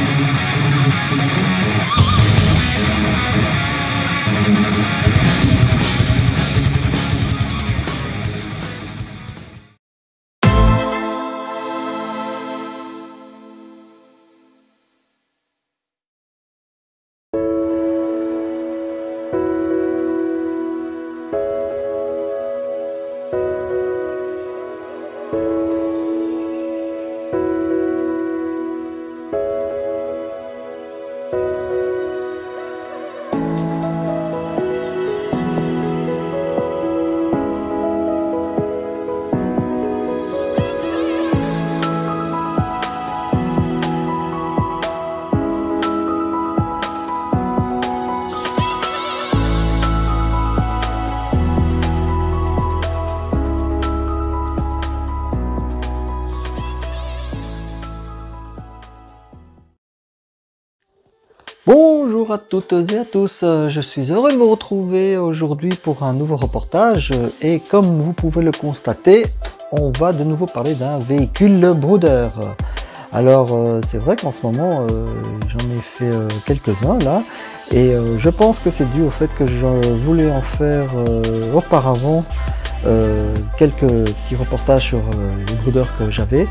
Música Bonjour à toutes et à tous, je suis heureux de vous retrouver aujourd'hui pour un nouveau reportage. Et comme vous pouvez le constater, on va de nouveau parler d'un véhicule Bruder. Alors euh, c'est vrai qu'en ce moment euh, j'en ai fait euh, quelques-uns là. Et je pense que c'est dû au fait que je voulais en faire auparavant quelques petits reportages sur les Bruder que j'avais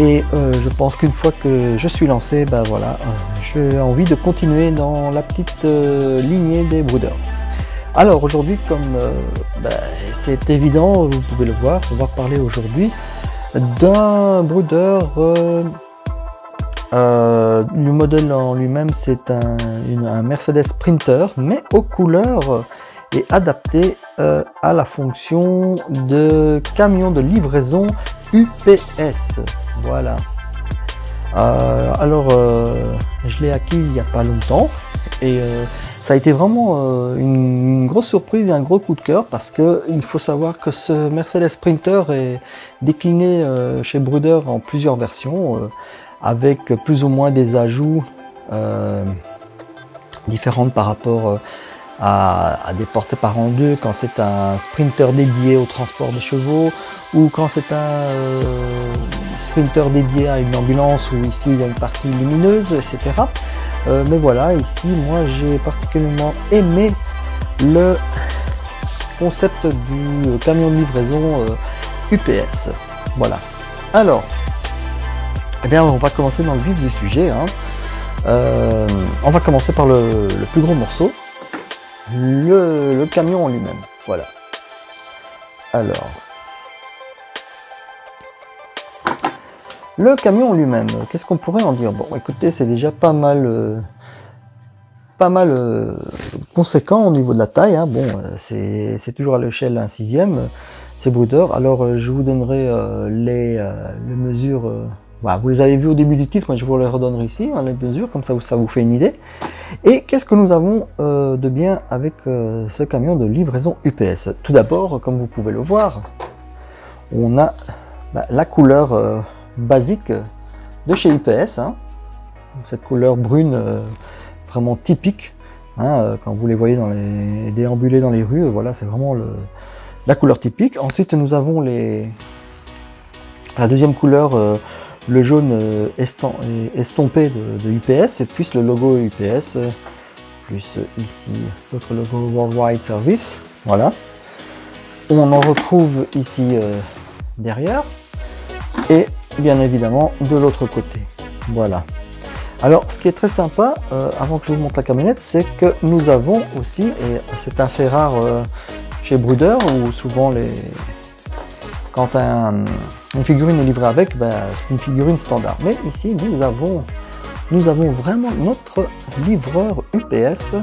et euh, je pense qu'une fois que je suis lancé, ben voilà, euh, j'ai envie de continuer dans la petite euh, lignée des brooders. Alors aujourd'hui, comme ben, c'est évident, vous pouvez le voir, on va parler aujourd'hui d'un brooder. le modèle en lui-même, c'est un, Mercedes Sprinter, mais aux couleurs et adapté à la fonction de camion de livraison UPS. Voilà. Euh, alors, euh, je l'ai acquis il n'y a pas longtemps et euh, ça a été vraiment une, grosse surprise et un gros coup de cœur parce que il faut savoir que ce Mercedes Sprinter est décliné chez Bruder en plusieurs versions avec plus ou moins des ajouts différentes par rapport à, des portes séparées en deux quand c'est un Sprinter dédié au transport des chevaux ou quand c'est un dédié à une ambulance où ici il y a une partie lumineuse, etc. Euh, mais voilà, ici moi j'ai particulièrement aimé le concept du camion de livraison UPS. Euh, voilà. Alors, eh bien on va commencer dans le vif du sujet. Hein. Euh, on va commencer par le, plus gros morceau, le, le camion en lui-même. Voilà. Alors, Le camion lui-même, qu'est-ce qu'on pourrait en dire? Bon, écoutez, c'est déjà pas mal, euh, pas mal euh, conséquent au niveau de la taille. Hein. Bon, euh, c'est toujours à l'échelle 1 sixième, c'est Bruder. Alors, je vous donnerai les, mesures. Voilà, vous les avez vues au début du titre, mais je vous les redonnerai ici, hein, les mesures, comme ça, ça vous fait une idée. Et qu'est-ce que nous avons de bien avec ce camion de livraison UPS Tout d'abord, comme vous pouvez le voir, on a bah, la couleur basique de chez IPS. Hein. Cette couleur brune euh, vraiment typique. Hein, euh, quand vous les voyez dans les déambuler dans les rues, voilà, c'est vraiment la couleur typique. Ensuite, nous avons la deuxième couleur, euh, le jaune estompé de, UPS, plus le logo UPS, plus ici notre logo Worldwide Service. Voilà. On en retrouve ici derrière. Et bien évidemment de l'autre côté. Voilà. Alors ce qui est très sympa, euh, avant que je vous montre la camionnette, c'est que nous avons aussi, et c'est un fait rare euh, chez Bruder, où souvent les... quand un, une figurine est livrée avec, ben, c'est une figurine standard. Mais ici nous avons, nous avons vraiment notre livreur UPS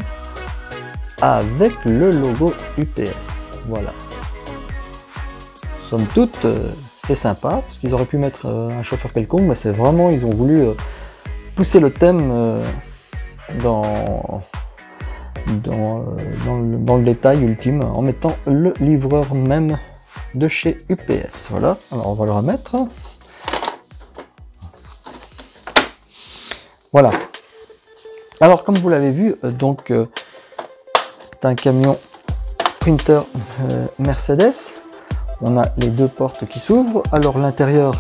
avec le logo UPS. Voilà. Somme toute, euh, sympa, parce qu'ils auraient pu mettre euh, un chauffeur quelconque, mais c'est vraiment, ils ont voulu euh, pousser le thème euh, dans, dans, le, détail ultime, en mettant le livreur même de chez UPS. Voilà, alors on va le remettre. Voilà. Alors comme vous l'avez vu, donc c'est un camion Sprinter Mercedes on a les deux portes qui s'ouvrent. Alors l'intérieur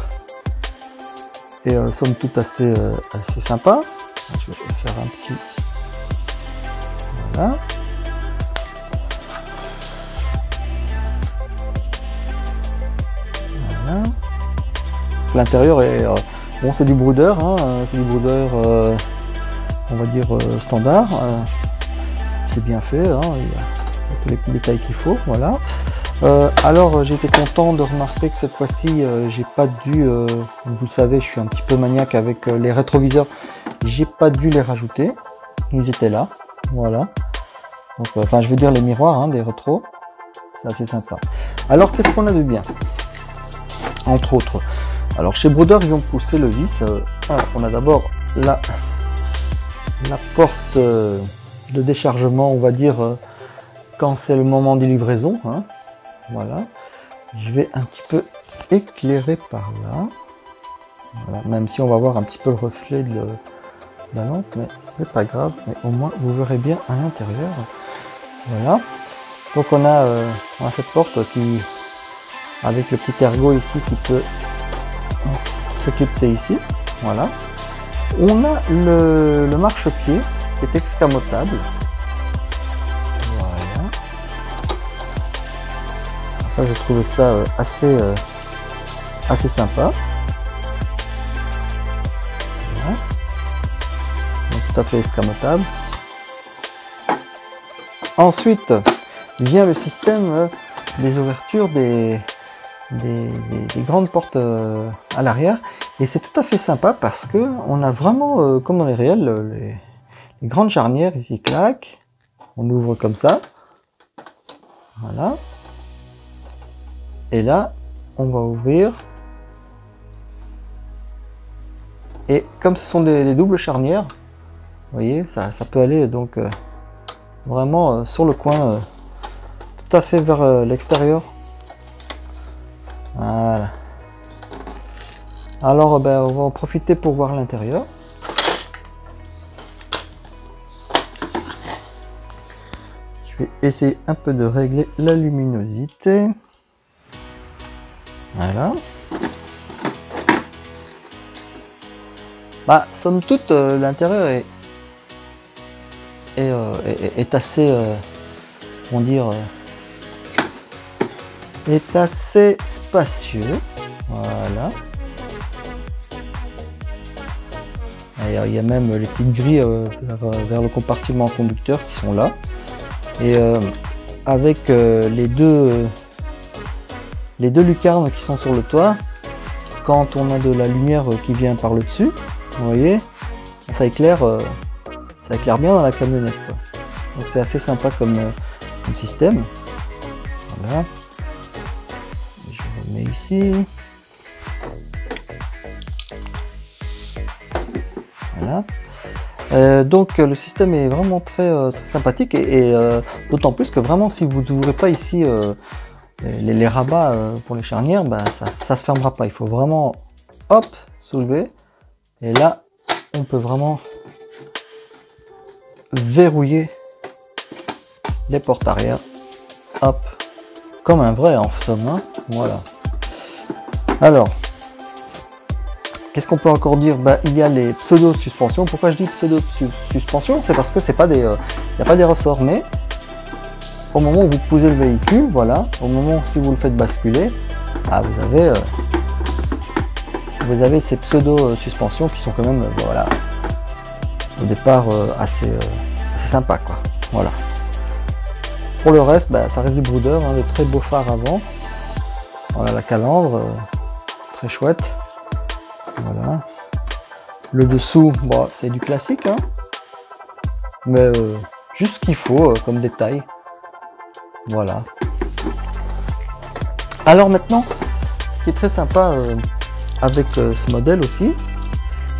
est euh, somme toute assez, euh, assez sympa. Je vais faire un petit... Voilà. Voilà. L'intérieur est... euh, bon, c'est du broodeur, hein, c'est du broodeur, euh, on va dire, standard. c'est bien fait, hein, il y a tous les petits détails qu'il faut, voilà. Euh, alors euh, été content de remarquer que cette fois-ci euh, j'ai pas dû, euh, vous le savez, je suis un petit peu maniaque avec les rétroviseurs, j'ai pas dû les rajouter, ils étaient là, voilà. Enfin je veux dire les miroirs hein, des rétros, c'est assez sympa. Alors qu'est-ce qu'on a de bien? Entre autres, alors chez Broder ils ont poussé le vis, alors, on a d'abord la, la porte de déchargement, on va dire, quand c'est le moment de livraison. hein. Voilà. Je vais un petit peu éclairer par là. Même si on va voir un petit peu le reflet de, la lampe, mais c'est pas grave. Mais au moins vous verrez bien à l'intérieur. Voilà. Donc on a, euh, cette porte qui, avec le petit ergot ici, qui peut s'éclipser ici. Voilà. On a le, le marchepied qui est escamotable. J'ai trouvé ça euh, assez, euh, assez sympa. Tout à fait escamotable. Ensuite, vient le système euh, des ouvertures des, des, des- des grandes portes à l'arrière. Et c'est tout à fait sympa parce que on a vraiment, comme dans les réels, les, les grandes charnières ici, clac. On ouvre comme ça. Voilà. Et là, on va ouvrir. Et comme ce sont des, doubles charnières, vous voyez, ça, ça peut aller donc euh, vraiment euh, sur le coin, euh, tout à fait vers l'extérieur. Voilà. Alors, ben, on va en profiter pour voir l'intérieur. Je vais essayer un peu de régler la luminosité. Voilà. Bah, somme toute, euh, l'intérieur est, est, euh, est- est assez, euh, comment dire, euh, est assez spacieux. Voilà. Euh, Il y a même les petites grilles euh, vers, euh, vers le compartiment conducteur qui sont là. Et euh, avec euh, les deux les deux lucarnes qui sont sur le toit, quand on a de la lumière euh, qui vient par le dessus, vous voyez, ça éclaire, euh, ça éclaire bien dans la camionnette. Donc c'est assez sympa comme, euh, système. Voilà. Je remets ici. Voilà. Donc le système est vraiment très, sympathique et, d'autant plus que vraiment si vous n'ouvrez pas ici les, les rabats euh, pour les charnières, bah, ça, ça se fermera pas. Il faut vraiment hop soulever et là on peut vraiment verrouiller les portes arrière. Hop, comme un vrai en somme. hein. Voilà. Alors, Qu'est-ce qu'on peut encore dire? Bah, Il y a les pseudo-suspensions. Pourquoi je dis pseudo-suspension C'est parce que c'est pas des, euh, il n'y a pas des ressorts, mais au moment où vous posez le véhicule, voilà, au moment où si vous le faites basculer, ah, vous avez, euh, vous avez ces pseudo-suspensions qui sont quand même, euh, voilà, au départ euh, assez, euh, assez sympa, quoi. Voilà. Pour le reste, bah, ça reste du broodeur, hein, de très beaux phares avant. Voilà la calandre, euh, très chouette. Voilà. Le dessous, c'est du classique, hein. Mais euh, juste ce qu'il faut euh, comme détail. Voilà. Alors maintenant, ce qui est très sympa euh, avec euh, ce modèle aussi,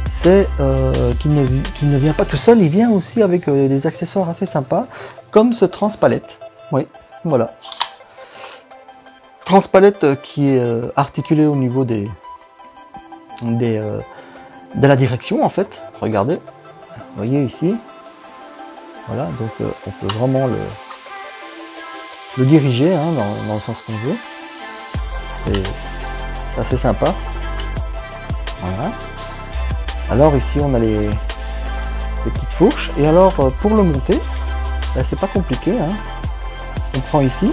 c'est euh, qu'il ne, vient pas tout seul, il vient aussi avec des accessoires assez sympas, comme ce transpalette. Oui, voilà. Transpalette qui est articulé au niveau des, de la direction en fait. Regardez, vous voyez ici. Voilà, donc on peut vraiment le, le diriger hein, dans, le sens qu'on veut. C'est assez sympa. Voilà. Alors ici on a les, petites fourches. Et alors euh, pour le monter, ben, c'est pas compliqué. Hein. On prend ici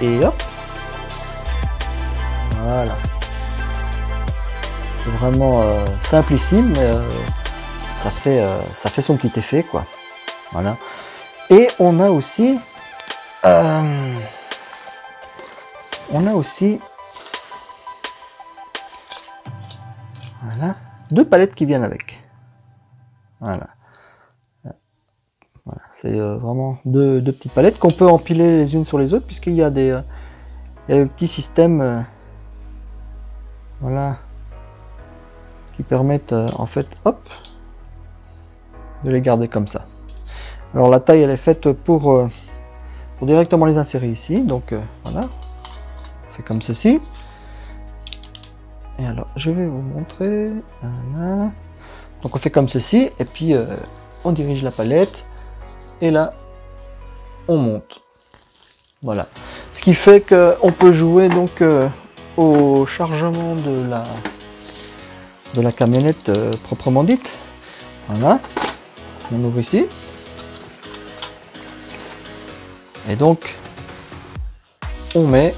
et hop. Voilà. C'est vraiment euh, simplissime, mais euh, ça fait ça fait son petit effet quoi. Voilà. Et on a aussi on a aussi voilà, deux palettes qui viennent avec. Voilà. voilà. C'est euh, vraiment deux, petites palettes qu'on peut empiler les unes sur les autres puisqu'il y a des, euh, petits systèmes euh, voilà, qui permettent en fait hop, de les garder comme ça. Alors la taille elle est faite pour, directement les insérer ici. Donc voilà, on fait comme ceci. Et alors, je vais vous montrer. Donc on fait comme ceci, et puis euh, on dirige la palette, et là, on monte. Voilà. Ce qui fait qu'on peut jouer donc euh, au chargement de la, de la camionnette euh, proprement dite. Voilà. On ouvre ici. Et donc, on met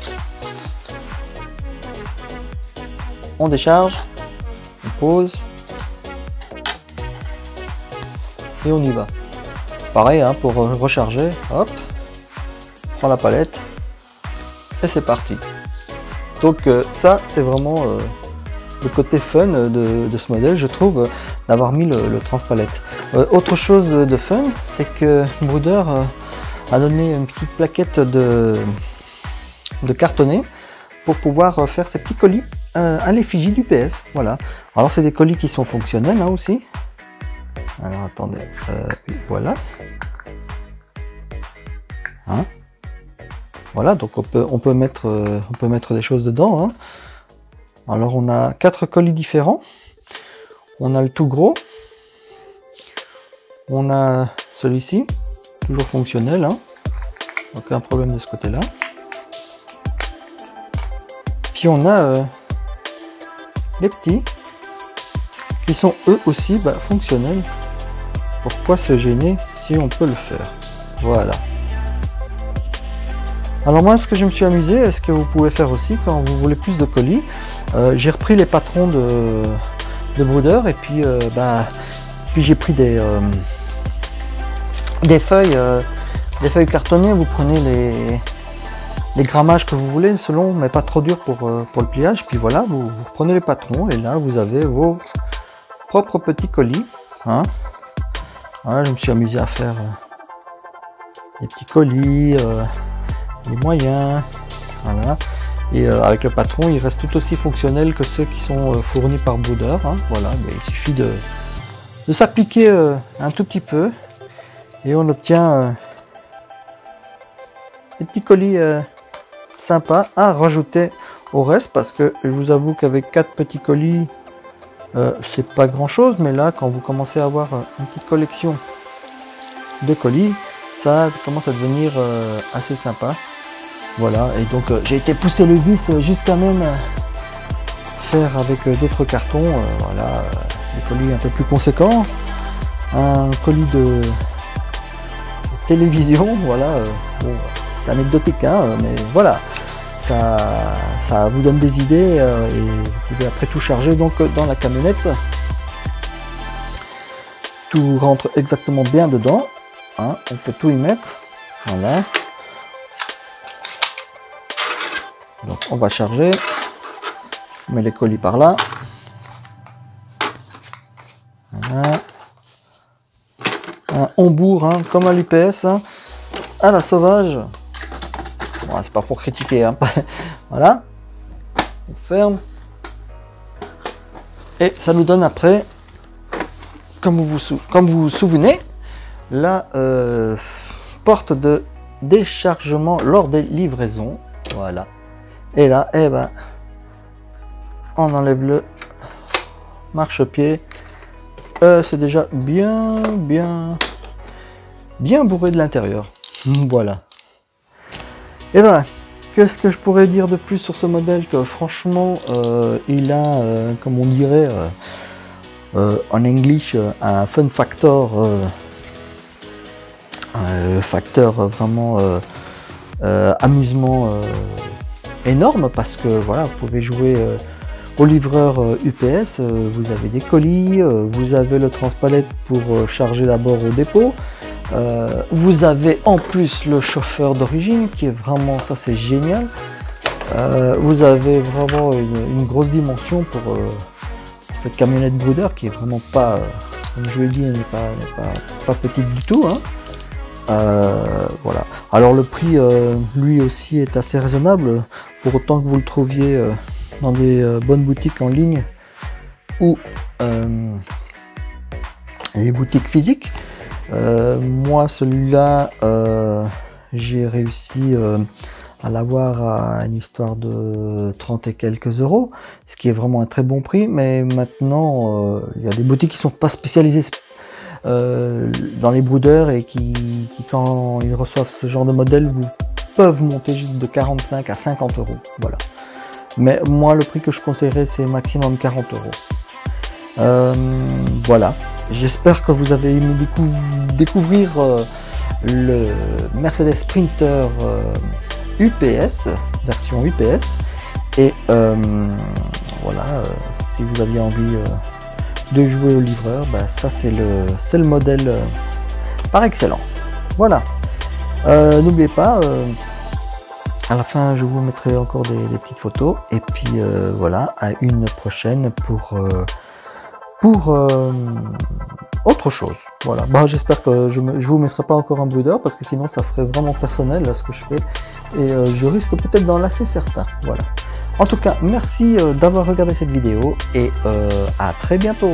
on décharge, on pose et on y va. Pareil hein, pour recharger, hop, prend la palette et c'est parti. Donc euh, ça c'est vraiment euh, le côté fun de, ce modèle je trouve d'avoir mis le, transpalette. Euh, autre chose de fun c'est que Bruder a donné une petite plaquette de, de cartonné pour pouvoir faire ses petits colis euh, à l'effigie du PS. Voilà. Alors c'est des colis qui sont fonctionnels hein, aussi. Alors attendez, euh, voilà. Hein voilà, donc on peut, on peut, mettre, euh, on peut mettre des choses dedans. Hein. Alors on a quatre colis différents. On a le tout gros. On a celui-ci, toujours fonctionnel. Hein. Aucun problème de ce côté-là. Puis on a les petits, qui sont eux aussi bah, fonctionnels. Pourquoi se gêner si on peut le faire? Voilà. Alors moi, ce que je me suis amusé, est-ce que vous pouvez faire aussi quand vous voulez plus de colis euh, J'ai repris les patrons de, de Bruder et puis, euh, bah, puis j'ai pris des, euh, des feuilles, des feuilles cartonnées. Vous prenez les, les grammages que vous voulez selon, mais pas trop dur pour, euh, pour le pliage. Puis voilà, vous, prenez les patrons et là vous avez vos propres petits colis. Hein. Voilà, je me suis amusé à faire euh, des petits colis, euh, les moyens. Voilà. Et avec le patron, il reste tout aussi fonctionnel que ceux qui sont fournis par Bouder. Hein. Voilà, mais il suffit de, de s'appliquer un tout petit peu et on obtient des petits colis sympa à rajouter au reste parce que je vous avoue qu'avec quatre petits colis euh, c'est pas grand chose mais là quand vous commencez à avoir euh, une petite collection de colis ça commence à devenir euh, assez sympa. Voilà et donc j'ai été pousser le vis jusqu'à même faire avec d'autres cartons voilà des colis un peu plus conséquents. Un colis de télévision voilà c'est anecdotique hein, mais voilà ça, vous donne des idées euh, et vous pouvez après tout charger donc dans la camionnette. Tout rentre exactement bien dedans. Hein, on peut tout y mettre. Voilà. Donc on va charger. On met les colis par là. Bourre hein, comme à l'UPS. Hein. à la sauvage c'est pas pour critiquer. Hein. voilà. On ferme. Et ça nous donne après, comme vous vous, comme vous souvenez, la euh, porte de déchargement lors des livraisons. Voilà. Et là, eh ben, on enlève le marchepied. Euh, c'est déjà bien, bien, bien bourré de l'intérieur. Voilà. Et eh ben, qu'est-ce que je pourrais dire de plus sur ce modèle que franchement, euh, il a, euh, comme on dirait, en English un fun factor, un facteur vraiment amusement énorme parce que voilà, vous pouvez jouer au livreur UPS, vous avez des colis, vous avez le transpalette pour charger d'abord au dépôt, euh, vous avez en plus le chauffeur d'origine qui est vraiment, ça c'est génial. Euh, vous avez vraiment une, grosse dimension pour, euh, cette camionnette Bruder qui est vraiment pas, comme je l'ai dit, n'est pas, pas, petite du tout. Hein. voilà. Alors le prix, lui aussi, est assez raisonnable, pour autant que vous le trouviez dans des bonnes boutiques en ligne ou des boutiques physiques. Euh, moi, celui-là, euh, j'ai réussi euh, à l'avoir à une histoire de 30 et quelques euros, ce qui est vraiment un très bon prix. Mais maintenant, il y a des boutiques qui sont pas spécialisées dans les brooders et qui, quand ils reçoivent ce genre de modèle, vous peuvent monter juste de 45 à 50 euros. Voilà. Mais moi, le prix que je conseillerais, c'est maximum 40 euros. voilà. J'espère que vous avez aimé découvrir euh, le Mercedes Sprinter UPS, euh, version UPS. Et euh, voilà, si vous aviez envie de jouer au livreur, bah, ça c'est le, le modèle par excellence. Voilà. N'oubliez pas, à la fin je vous mettrai encore des, des petites photos. Et puis voilà, à une prochaine pour euh, autre chose. Voilà. Bah, j'espère que je vous mettrai pas encore un breeder parce que sinon ça ferait vraiment personnel ce que je fais et euh, je risque peut-être d'en lasser certains. Voilà. En tout cas, merci euh, d'avoir regardé cette vidéo et à très bientôt.